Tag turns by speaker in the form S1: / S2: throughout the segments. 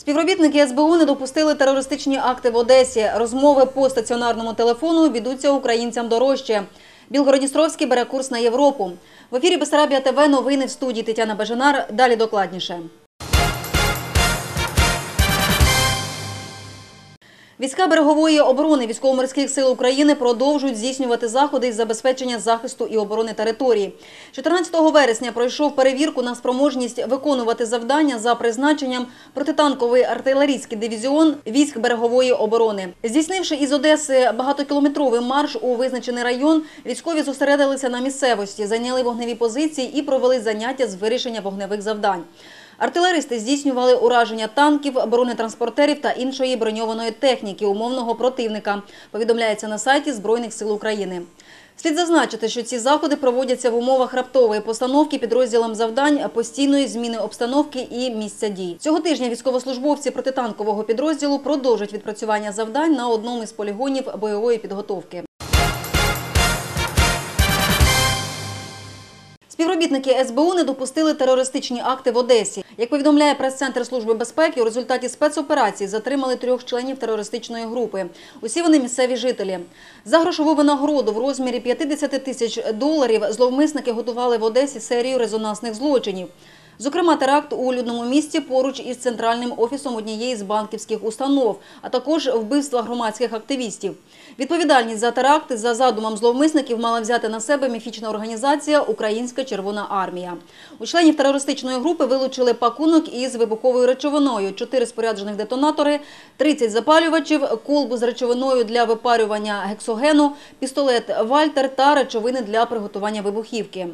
S1: Співробітники СБУ не допустили терористичні акти в Одесі. Розмови по стаціонарному телефону ведуться українцям дорожче. Білгородністровський бере курс на Європу. В ефірі Бесарабія ТВ новини в студії Тетяна Бажанар. Далі докладніше. Війська берегової оборони військово-морських сил України продовжують здійснювати заходи із забезпечення захисту і оборони території. 14 вересня пройшов перевірку на спроможність виконувати завдання за призначенням протитанковий артилерійський дивізіон військ берегової оборони. Здійснивши із Одеси багатокілометровий марш у визначений район, військові зосередилися на місцевості, зайняли вогневі позиції і провели заняття з вирішення вогневих завдань. Артилеристи здійснювали ураження танків, бронетранспортерів та іншої броньованої техніки умовного противника, повідомляється на сайті Збройних сил України. Слід зазначити, що ці заходи проводяться в умовах раптової постановки підрозділам завдань, постійної зміни обстановки і місця дій. Цього тижня військовослужбовці протитанкового підрозділу продовжать відпрацювання завдань на одному із полігонів бойової підготовки. Співробітники СБУ не допустили терористичні акти в Одесі. Як повідомляє прес-центр Служби безпеки, у результаті спецоперації затримали трьох членів терористичної групи. Усі вони місцеві жителі. За грошову винагороду в розмірі 50 тисяч доларів зловмисники готували в Одесі серію резонансних злочинів. Зокрема, теракт у людному місті поруч із центральним офісом однієї з банківських установ, а також вбивства громадських активістів. Відповідальність за теракти за задумом зловмисників мала взяти на себе міфічна організація Українська Червона армія. У членів терористичної групи вилучили пакунок із вибуховою речовиною, чотири споряджених детонатори, 30 запалювачів, колбу з речовиною для випарювання гексогену, пістолет Вальтер та речовини для приготування вибухівки.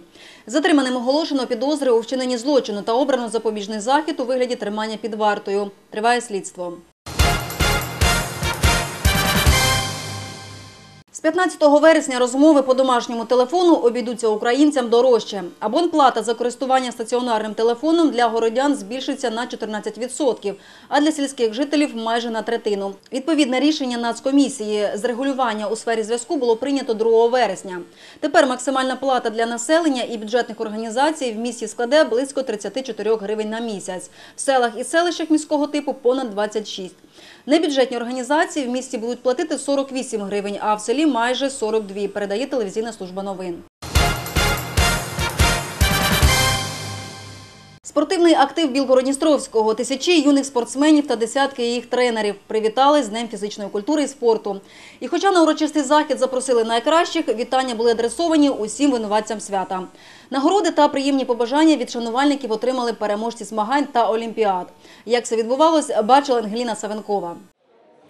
S1: Затриманим оголошено підозри у вчиненні злочину та обрано запобіжний захід у вигляді тримання під вартою. Триває слідство. З 15 вересня розмови по домашньому телефону обійдуться українцям дорожче. Абонплата за користування стаціонарним телефоном для городян збільшиться на 14%, а для сільських жителів майже на третину. Відповідне рішення Нацкомісії з регулювання у сфері зв'язку було прийнято 2 вересня. Тепер максимальна плата для населення і бюджетних організацій в місті складе близько 34 гривень на місяць. В селах і селищах міського типу понад 26. Небюджетні організації в місті будуть платити 48 гривень, а в селі майже 42, передає телевізійна служба новин. Спортивний актив Білгородністровського, тисячі юних спортсменів та десятки їх тренерів привітали з Днем фізичної культури і спорту. І хоча на урочистий захід запросили найкращих, вітання були адресовані усім винуватцям свята. Нагороди та приємні побажання від шанувальників отримали переможці змагань та олімпіад. Як це відбувалось, бачила Ангеліна Савенкова.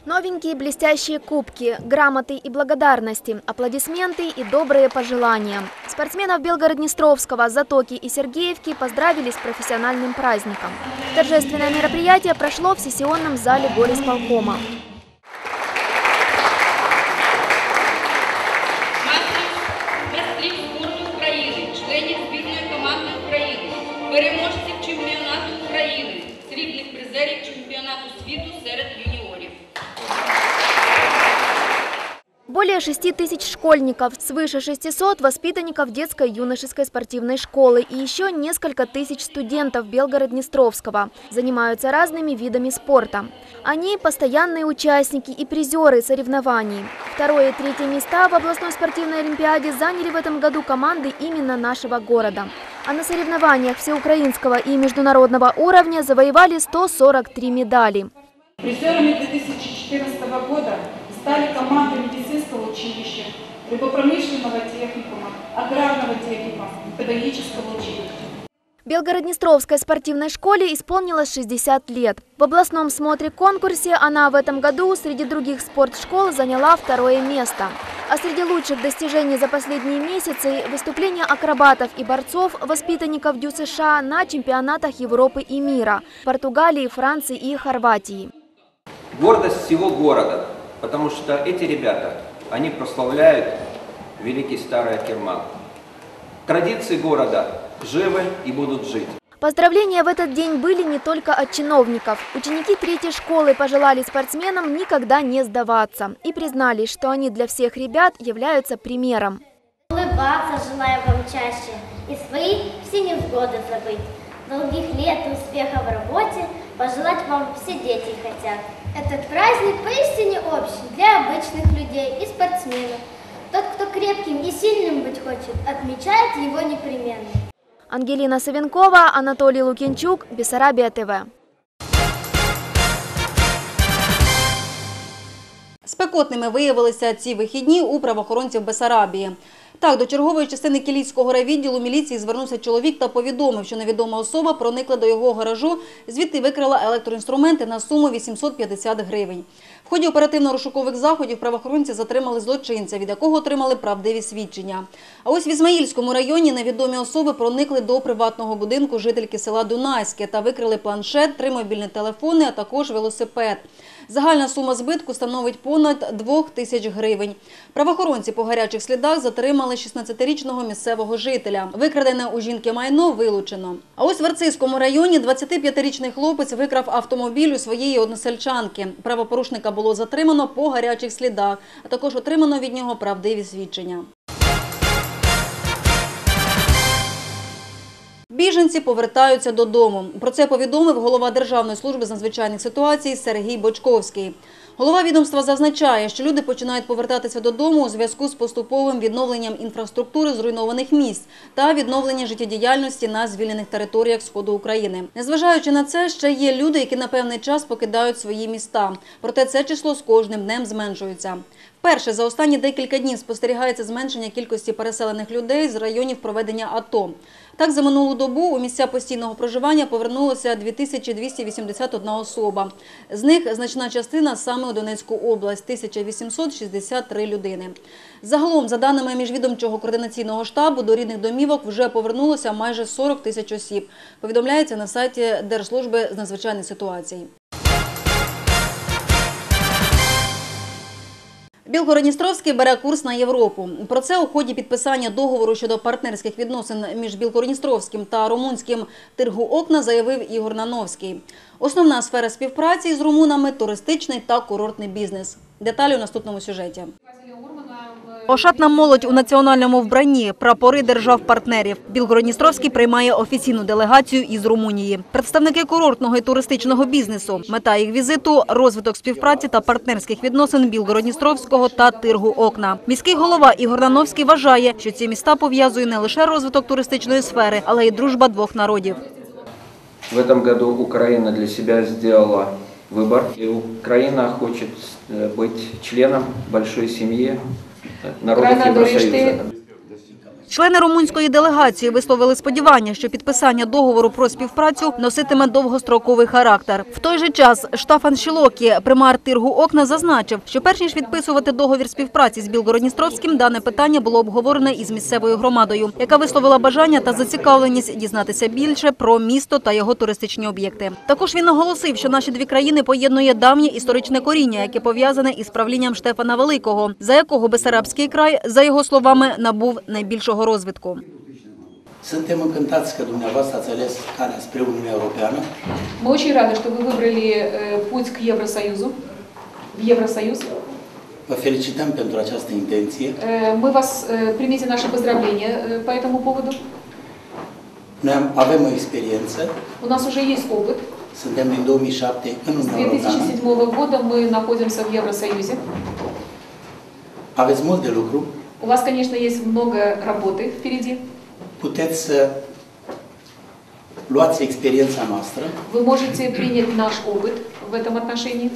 S2: Новенькие блестящие кубки, грамоты и благодарности, аплодисменты и добрые пожелания. Спортсменов Белгород-Днестровского, Затоки и Сергеевки поздравили с профессиональным праздником. Торжественное мероприятие прошло в сессионном зале горисполкома. Более 6 тысяч школьников, свыше 600 воспитанников детской юношеской спортивной школы и еще несколько тысяч студентов Белгород-Днестровского занимаются разными видами спорта. Они – постоянные участники и призеры соревнований. Второе и третье места в областной спортивной олимпиаде заняли в этом году команды именно нашего города. А на соревнованиях всеукраинского и международного уровня завоевали 143 медали.
S3: Призерами 2014 года стали медицинского училища, рыбопромышленного техникума, аграрного техникума, педагогического училища.
S2: Белгород-Днестровской спортивной школе исполнилось 60 лет. В областном смотре-конкурсе она в этом году среди других спортшкол заняла второе место. А среди лучших достижений за последние месяцы – выступления акробатов и борцов, воспитанников Дю США на чемпионатах Европы и мира – Португалии, Франции и Хорватии.
S4: гордость всего города, потому что эти ребята, они прославляют великий старый Акерман. Традиции города живы и будут жить.
S2: Поздравления в этот день были не только от чиновников. Ученики третьей школы пожелали спортсменам никогда не сдаваться и признались, что они для всех ребят являются примером.
S5: Улыбаться желаю вам чаще и свои все невзгоды забыть. Долгих лет успеха в работе пожелать вам все дети хотят. Этот праздник поистине общий для обычных людей и спортсменов. Тот, кто крепким и сильным быть хочет, отмечает его непременно.
S2: Ангелина Савенкова, Анатолий Лукинчук, Бессарабия ТВ.
S1: Спекотними виявилися ці вихідні у правоохоронців Бесарабії. Так, до чергової частини Кілійського райвідділу міліції звернувся чоловік та повідомив, що невідома особа проникла до його гаражу, звідти викрала електроінструменти на суму 850 гривень. В ході оперативно-розшукових заходів правоохоронці затримали злочинця, від якого отримали правдиві свідчення. А ось в Ізмаїльському районі невідомі особи проникли до приватного будинку жительки села Дунайське та викрили планшет, три мобільні телефони, а також велосипед. Загальна сума збитку становить понад 2 тисяч гривень. Правоохоронці по гарячих слідах затримали 16-річного місцевого жителя. Викрадене у жінки майно вилучено. А ось в Арцизькому районі 25-річний хлопець викрав автомобіль у своєї односельчанки. Правопорушника було затримано по гарячих слідах, а також отримано від нього правдиві свідчення. Біженці повертаються додому. Про це повідомив голова Державної служби з надзвичайних ситуацій Сергій Бочковський. Голова відомства зазначає, що люди починають повертатися додому у зв'язку з поступовим відновленням інфраструктури зруйнованих місць та відновлення життєдіяльності на звільнених територіях сходу України. Незважаючи на це, ще є люди, які на певний час покидають свої міста. Проте це число з кожним днем зменшується. Вперше за останні декілька днів спостерігається зменшення кількості переселених людей з районів проведення АТО. Так, за минулу добу у місця постійного проживання повернулося 2281 особа. З них значна частина саме у Донецьку область – 1863 людини. Загалом, за даними міжвідомчого координаційного штабу, до рідних домівок вже повернулося майже 40 тисяч осіб. Повідомляється на сайті Держслужби з надзвичайних ситуацій. Білгородністровський бере курс на Європу. Про це у ході підписання договору щодо партнерських відносин між Білгородністровським та румунським тиргу окна заявив Ігор Нановський. Основна сфера співпраці з румунами – туристичний та курортний бізнес. Деталі у наступному сюжеті. Ошатна молодь у національному вбранні, прапори держав-партнерів. Білгородністровський приймає офіційну делегацію із Румунії. Представники курортного і туристичного бізнесу. Мета їх візиту – розвиток співпраці та партнерських відносин Білгородністровського та Тиргу Окна. Міський голова Ігор Нановський вважає, що ці міста пов'язує не лише розвиток туристичної сфери, але й дружба двох народів.
S4: В этом году Украина для себя сделала выбор, и Украина хочет э, быть членом большой семьи Евросоюза.
S6: дорожит
S1: Члени румунської делегації висловили сподівання, що підписання договору про співпрацю носитиме довгостроковий характер. В той же час Штафан Шілокі, примар Тиргу Окна, зазначив, що перш ніж підписувати договір співпраці з Білгородністровським, дане питання було обговорене із місцевою громадою, яка висловила бажання та зацікавленість дізнатися більше про місто та його туристичні об'єкти. Також він наголосив, що наші дві країни поєднує давнє історичне коріння, яке пов'язане із правлінням Штефана Великого, за якого Бесарабський край, за його словами, набув найбільшого розвитку.
S7: Suntem încântați că dumneavoastră ați ales calea spre Uniunea Europeană.
S6: Мы очень рады, что вы выбрали э, путь к Евросоюзу, в Евросоюз.
S7: Vă felicităm pentru această intenție.
S6: Э, Мы вас, э, примите наши поздравления э, по этому поводу.
S7: Noi am- avem o experiență,
S6: У нас уже есть опыт.
S7: suntem din 2007 în
S6: С
S7: Uniunea Europeană.
S6: 2007 года мы находимся в Евросоюзе.
S7: Aveți mult de lucru,
S6: У вас, конечно, есть много работы впереди.
S7: puteți să luați experiența noastră.
S6: Вы можете принять наш опыт в этом отношении.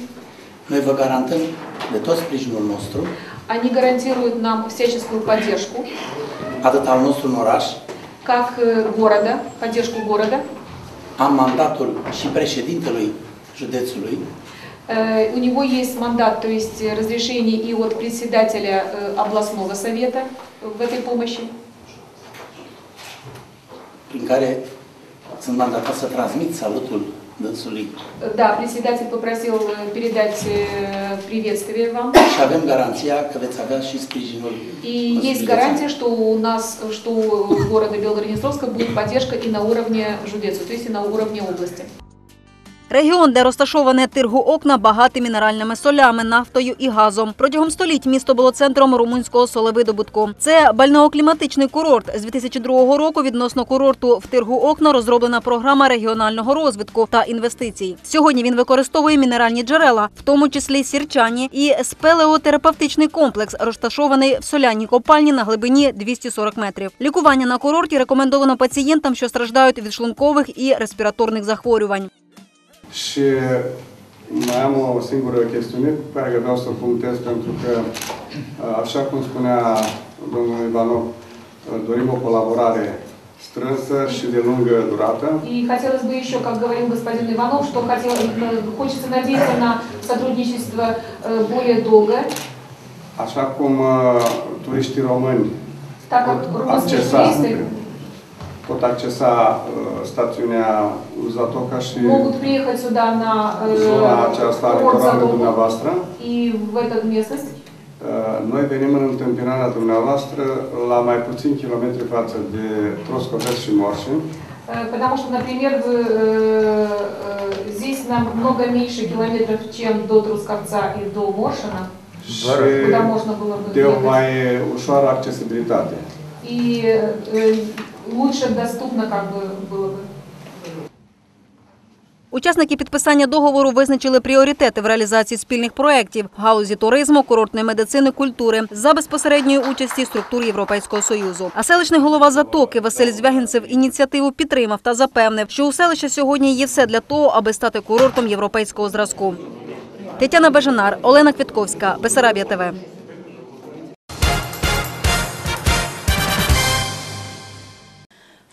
S7: Noi vă garantăm de tot sprijinul nostru,
S6: Они гарантируют нам всяческую поддержку,
S7: atât al nostru în oraș,
S6: как э, города, поддержку города.
S7: am mandatul și președintelui județului,
S6: У него есть мандат, то есть э, разрешение и от председателя э, областного совета в этой помощи.
S7: prin care sunt mandatat să transmit salutul dânsului.
S6: Э, Да, председатель попросил э, передать э, приветствие вам.
S7: Și avem garanția că veți avea și sprijinul
S6: И есть гарантия, что у нас, что у города Белгороднестровска будет поддержка и на уровне Жудецу, то есть и на уровне области.
S1: Регіон, де розташоване тиргу окна, багатий мінеральними солями, нафтою і газом. Протягом століть місто було центром румунського солевидобутку. Це бальнеокліматичний курорт. З 2002 року відносно курорту в тиргу окна розроблена програма регіонального розвитку та інвестицій. Сьогодні він використовує мінеральні джерела, в тому числі сірчані, і спелеотерапевтичний комплекс, розташований в соляній копальні на глибині 240 метрів. Лікування на курорті рекомендовано пацієнтам, що страждають від шлункових і респіраторних захворювань.
S8: Și mai am o singură chestiune cu care vreau să punctez, pentru că, așa cum spunea domnul Ivanov, dorim o colaborare strânsă și de lungă durată.
S6: И хотелось бы еще, как говорил господин Иванов, что хотел, э, хочется надеяться на сотрудничество э, более долгое,
S8: Așa cum uh, turiștii români
S6: так как
S8: pot
S6: русские
S8: accesa,
S6: туристы
S8: pot accesa uh, stațiunea Zatoca și
S6: могут приехать сюда на э,
S8: zona aceasta a
S6: курорт
S8: litoralului
S6: Задоку
S8: dumneavoastră.
S6: и в эту местность.
S8: Uh, Noi venim în întâmpinarea dumneavoastră la mai puțin kilometri față de Troscovec și Morșin.
S6: Э, Потому что, например, в, э, э, здесь намного меньше километров, чем до Трусковца и до Моршина,
S8: și
S6: куда можно было бы
S8: de o
S6: ехать.
S8: mai ușoară accesibilitate.
S6: И э, лучше доступно как бы было бы.
S1: Учасники підписання договору визначили пріоритети в реалізації спільних проєктів в галузі туризму, курортної медицини, культури за безпосередньої участі структур Європейського союзу. А селищний голова Затоки Василь Звягінцев ініціативу підтримав та запевнив, що у селища сьогодні є все для того, аби стати курортом європейського зразку. Тетяна Бежанар, Олена Квітковська, Бесарабія ТВ.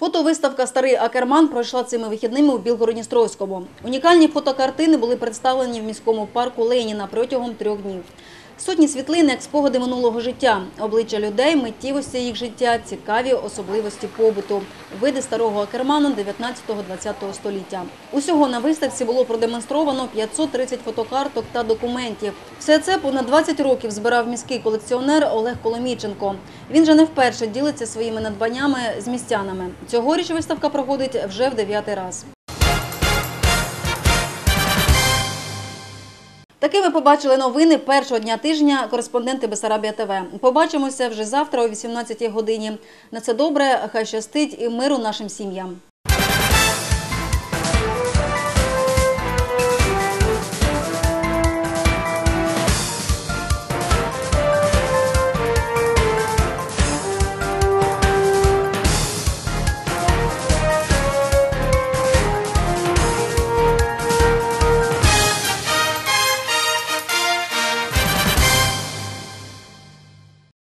S1: Фотовиставка Старий Акерман пройшла цими вихідними у Білгородністровському. Унікальні фотокартини були представлені в міському парку Леніна протягом трьох днів. Сотні світлин, як спогади минулого життя, обличчя людей, миттєвості їх життя, цікаві особливості побуту, види старого Акерману 19-20 століття. Усього на виставці було продемонстровано 530 фотокарток та документів. Все це понад 20 років збирав міський колекціонер Олег Коломійченко. Він же не вперше ділиться своїми надбаннями з містянами. Цьогоріч виставка проходить вже в дев'ятий раз. Такими побачили новини першого дня тижня кореспонденти Бесарабія ТВ. Побачимося вже завтра о 18 годині. На це добре, хай щастить і миру нашим сім'ям.